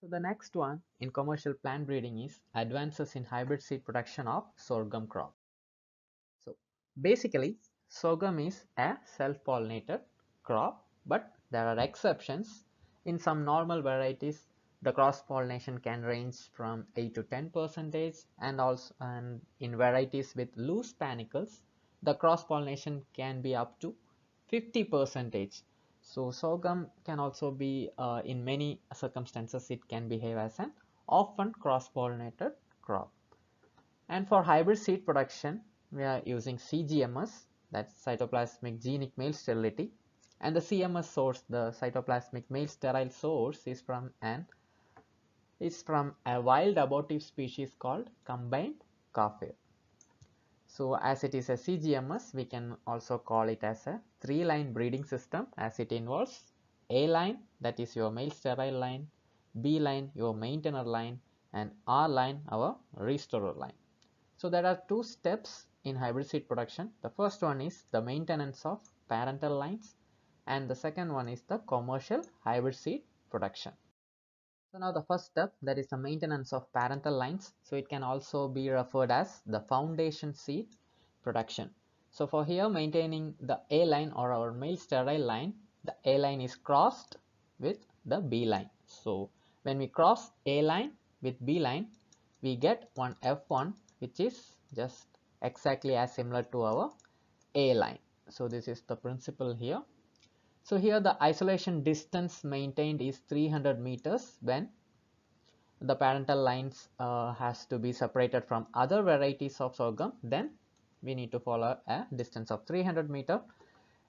So the next one in commercial plant breeding is advances in hybrid seed production of sorghum crop. So basically sorghum is a self-pollinated crop but there are exceptions. In some normal varieties the cross pollination can range from 8 to 10 percentage and also and in varieties with loose panicles the cross pollination can be up to 50 percentage so sorghum can also be uh, in many circumstances it can behave as an often cross-pollinated crop. And for hybrid seed production we are using CGMS that's cytoplasmic genic male sterility and the CMS source the cytoplasmic male sterile source is from an is from a wild abortive species called combined kafir. So as it is a CGMS, we can also call it as a three line breeding system as it involves A line that is your male sterile line, B line your maintainer line and R line our restorer line. So there are two steps in hybrid seed production. The first one is the maintenance of parental lines and the second one is the commercial hybrid seed production. So now the first step that is the maintenance of parental lines. So it can also be referred as the foundation seed production. So for here maintaining the A line or our male sterile line, the A line is crossed with the B line. So when we cross A line with B line, we get one F1 which is just exactly as similar to our A line. So this is the principle here. So here the isolation distance maintained is 300 meters when the parental lines uh, has to be separated from other varieties of sorghum then we need to follow a distance of 300 meter.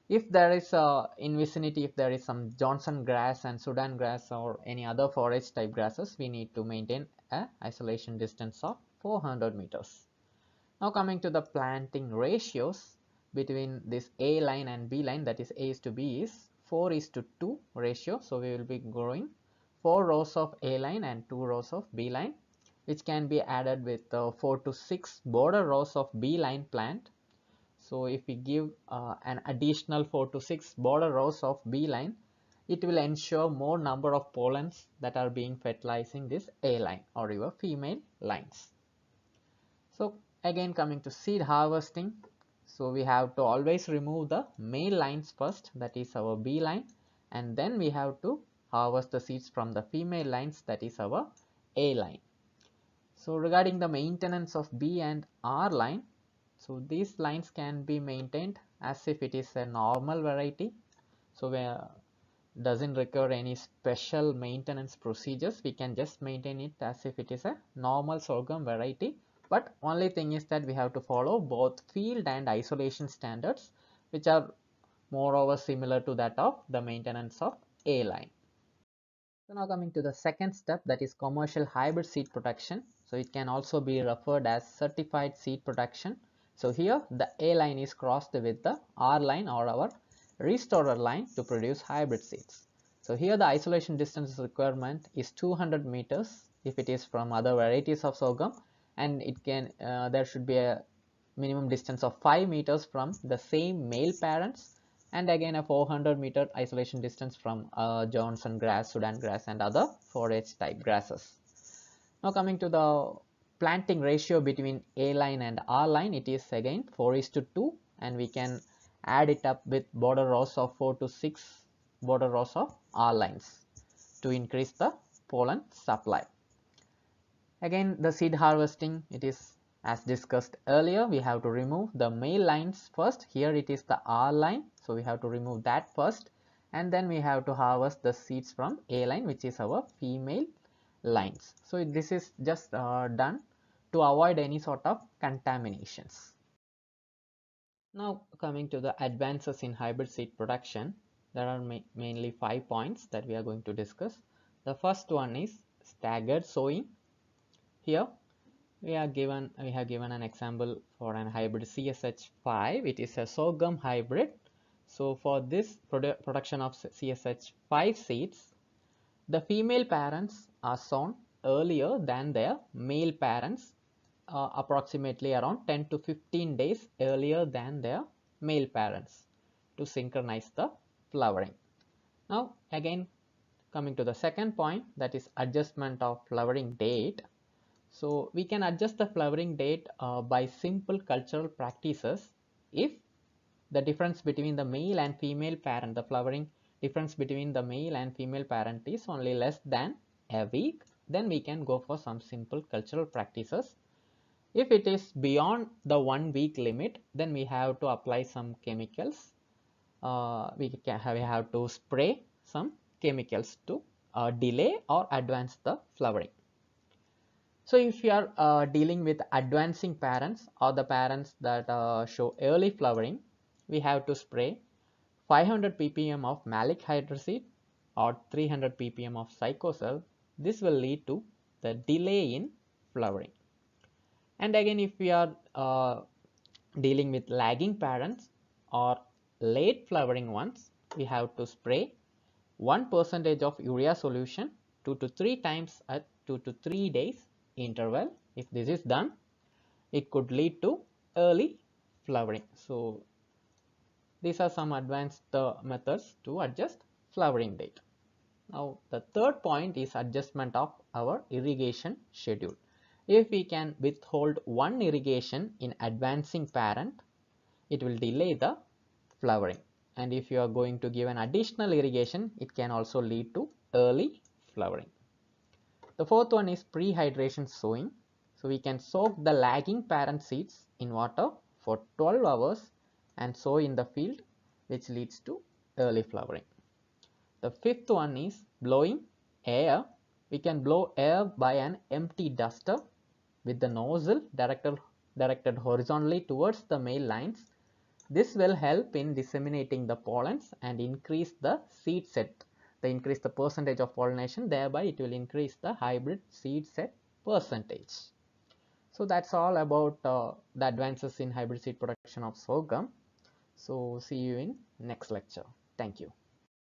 If there is a in vicinity if there is some Johnson grass and Sudan grass or any other forage type grasses we need to maintain a isolation distance of 400 meters. Now coming to the planting ratios between this A line and B line that is A is to B is 4 is to 2 ratio. So we will be growing 4 rows of A line and 2 rows of B line which can be added with uh, 4 to 6 border rows of B line plant. So if we give uh, an additional 4 to 6 border rows of B line it will ensure more number of pollens that are being fertilizing this A line or your female lines. So again coming to seed harvesting so we have to always remove the male lines first that is our B line and then we have to harvest the seeds from the female lines that is our A line. So regarding the maintenance of B and R line, so these lines can be maintained as if it is a normal variety. So where doesn't require any special maintenance procedures, we can just maintain it as if it is a normal sorghum variety but only thing is that we have to follow both field and isolation standards which are moreover similar to that of the maintenance of A line. So now coming to the second step that is commercial hybrid seed production. So it can also be referred as certified seed production. So here the A line is crossed with the R line or our restorer line to produce hybrid seeds. So here the isolation distance requirement is 200 meters if it is from other varieties of sorghum and it can uh, there should be a minimum distance of 5 meters from the same male parents and again a 400 meter isolation distance from uh, Johnson grass, Sudan grass and other forage type grasses. Now coming to the planting ratio between A line and R line it is again 4 is to 2 and we can add it up with border rows of 4 to 6 border rows of R lines to increase the pollen supply. Again the seed harvesting it is as discussed earlier we have to remove the male lines first here it is the R line so we have to remove that first and then we have to harvest the seeds from A line which is our female lines. So this is just uh, done to avoid any sort of contaminations. Now coming to the advances in hybrid seed production there are ma mainly five points that we are going to discuss. The first one is staggered sowing here we are given we have given an example for an hybrid CSH5 it is a sorghum hybrid. So for this produ production of CSH5 seeds the female parents are sown earlier than their male parents uh, approximately around 10 to 15 days earlier than their male parents to synchronize the flowering. Now again coming to the second point that is adjustment of flowering date. So we can adjust the flowering date uh, by simple cultural practices if the difference between the male and female parent, the flowering difference between the male and female parent is only less than a week, then we can go for some simple cultural practices. If it is beyond the one week limit, then we have to apply some chemicals. Uh, we, can have, we have to spray some chemicals to uh, delay or advance the flowering. So if you are uh, dealing with advancing parents or the parents that uh, show early flowering, we have to spray 500 ppm of maleic hydrazide or 300 ppm of cycocel. This will lead to the delay in flowering. And again, if we are uh, dealing with lagging parents or late flowering ones, we have to spray 1 percentage of urea solution 2 to 3 times at 2 to 3 days interval. If this is done, it could lead to early flowering. So these are some advanced uh, methods to adjust flowering date. Now the third point is adjustment of our irrigation schedule. If we can withhold one irrigation in advancing parent, it will delay the flowering and if you are going to give an additional irrigation it can also lead to early flowering. The fourth one is pre-hydration sowing. So we can soak the lagging parent seeds in water for 12 hours and sow in the field which leads to early flowering. The fifth one is blowing air. We can blow air by an empty duster with the nozzle directed, directed horizontally towards the male lines this will help in disseminating the pollens and increase the seed set. The increase the percentage of pollination, thereby it will increase the hybrid seed set percentage. So that's all about uh, the advances in hybrid seed production of sorghum. So see you in next lecture. Thank you.